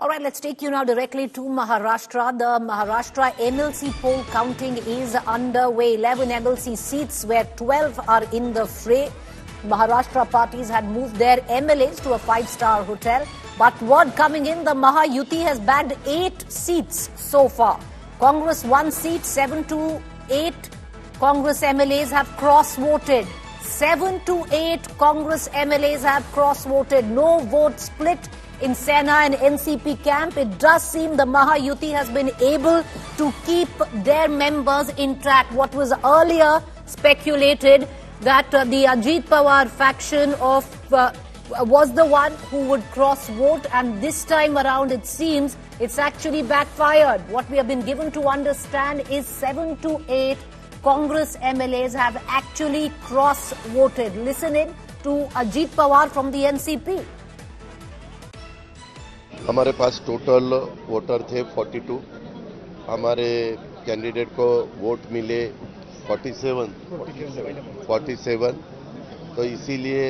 All right, let's take you now directly to Maharashtra. The Maharashtra MLC poll counting is underway. 11 MLC seats where 12 are in the fray. Maharashtra parties had moved their MLAs to a five-star hotel. But word coming in, the Mahayuti has bagged eight seats so far. Congress one seat, seven to eight. Congress MLAs have cross-voted. Seven to eight Congress MLAs have cross-voted. No vote split in Sena and NCP camp. It does seem the Mahayuti has been able to keep their members intact. What was earlier speculated that uh, the Ajit Pawar faction of uh, was the one who would cross vote and this time around it seems it's actually backfired. What we have been given to understand is 7 to 8 Congress MLAs have actually cross voted. Listen in to Ajit Pawar from the NCP. हमारे पास total voter थे 42 हमारे candidate को vote मिले 47 47 तो इसीलिए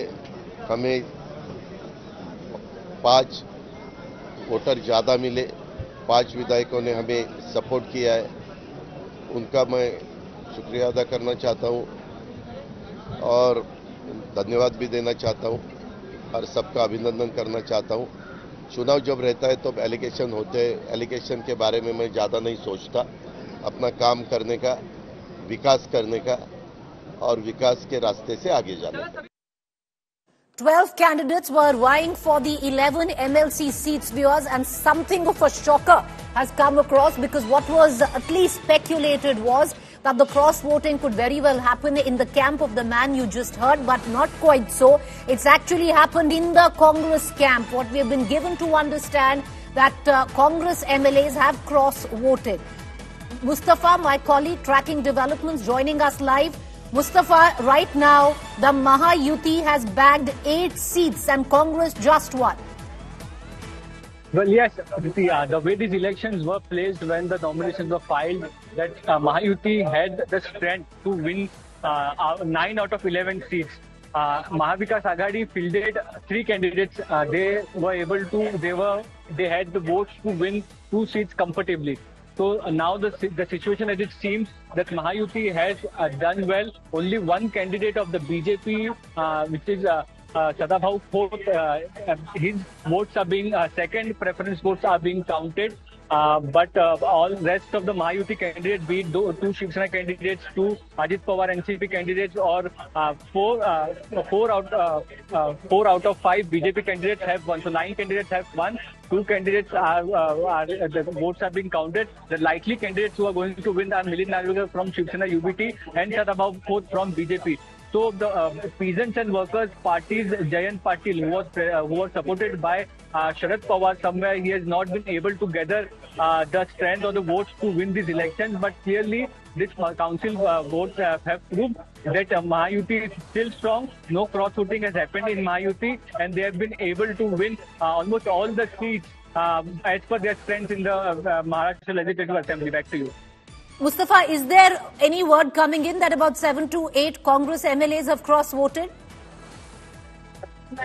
हमें पाँच voter ज़्यादा मिले पाँच विधायकों ने हमें सपोर्ट किया है उनका मैं शुक्रिया अदा करना चाहता हूँ और धन्यवाद भी देना चाहता हूँ। और सबका अभिनंदन करना चाहता हूँ। चुनाव जब रहता है तो एलिगेशन होते हैं। एलिगेशन के बारे में मैं ज़्यादा नहीं सोचता। अपना काम करने का विकास करने का और विकास के रास्ते से आगे जाने का। 12 candidates were vying for the 11 MLC seats, viewers, and something of a shocker has come across because what was at least speculated was that the cross voting could very well happen in the camp of the man you just heard, but not quite so. It's actually happened in the Congress camp. What we have been given to understand that uh, Congress MLAs have cross voted. Mustafa, my colleague, tracking developments, joining us live. Mustafa, right now, the Mahayuti has bagged eight seats and Congress just one. Well, yes, the, uh, the way these elections were placed when the nominations were filed, that uh, Mahayuti had the strength to win uh, 9 out of 11 seats. Uh, Mahavikas Aghadi fielded three candidates. Uh, they were able to, they were, they had the votes to win two seats comfortably. So uh, now the the situation as it seems that Mahayuti has uh, done well. Only one candidate of the BJP, uh, which is uh, Sadabhau Khot, uh, uh, his votes are being uh, second preference votes are being counted. Uh, but uh, all rest of the Mahayuti candidates, be it do, two Shiv Sena candidates, two Ajit Pawar NCP candidates, or uh, four uh, four out uh, uh, four out of five BJP candidates have won. So nine candidates have won. Two candidates are, are the votes are being counted. The likely candidates who are going to win are Milind Narvekar from Shiv Sena UBT and Khot from BJP. So the uh, peasants and workers parties, Jayant Patil, who was uh, who was supported by uh, Sharad Pawar, somewhere he has not been able to gather uh, the strength or the votes to win these elections. But clearly, this uh, council uh, votes have proved that uh, Mahayuti is still strong. No cross voting has happened in Mahayuti, and they have been able to win uh, almost all the seats um, as per their strength in the Maharashtra Legislative Assembly. Back to you. Mustafa, is there any word coming in that about seven to eight Congress MLAs have cross voted?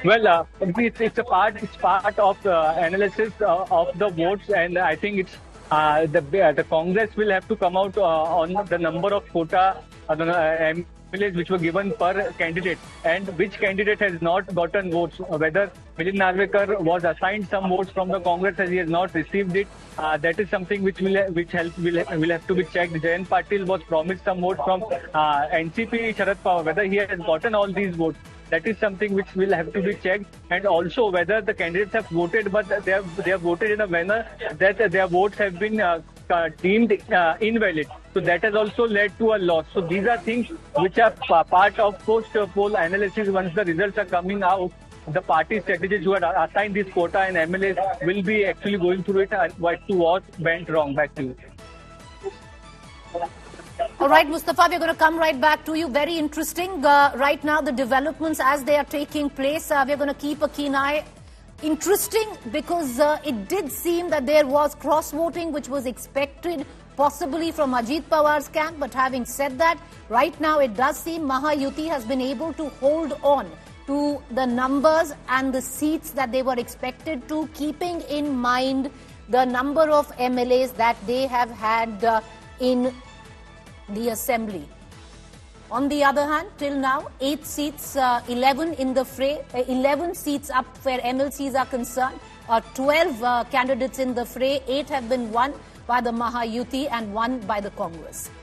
Well, uh, it's, it's a part. It's part of the analysis uh, of the votes, and I think it's uh, the uh, the Congress will have to come out uh, on the number of quota uh, uh, MLAs which were given per candidate, and which candidate has not gotten votes. Whether Milind Narvekar was assigned some votes from the Congress as he has not received it. Uh, that is something which will which help will will have to be checked. Jayant Patil was promised some votes from uh, NCP Sharad Pawar. Whether he has gotten all these votes. That is something which will have to be checked, and also whether the candidates have voted, but they have they have voted in a manner that their votes have been uh, uh, deemed uh, invalid. So that has also led to a loss. So these are things which are pa- part of post-poll analysis. Once the results are coming out, the party strategists who had assigned this quota and MLAs will be actually going through it and what to what went wrong. Back to you. All right, Mustafa, we're going to come right back to you. Very interesting. Uh, right now, the developments as they are taking place, uh, we're going to keep a keen eye. Interesting because uh, it did seem that there was cross voting which was expected possibly from Ajit Pawar's camp. But having said that, right now it does seem Mahayuti has been able to hold on to the numbers and the seats that they were expected to, keeping in mind the number of MLAs that they have had uh, in the assembly. On the other hand, till now, eight seats, uh, 11 in the fray, uh, 11 seats up where MLCs are concerned, uh, 12 uh, candidates in the fray, eight have been won by the Mahayuti and one by the Congress.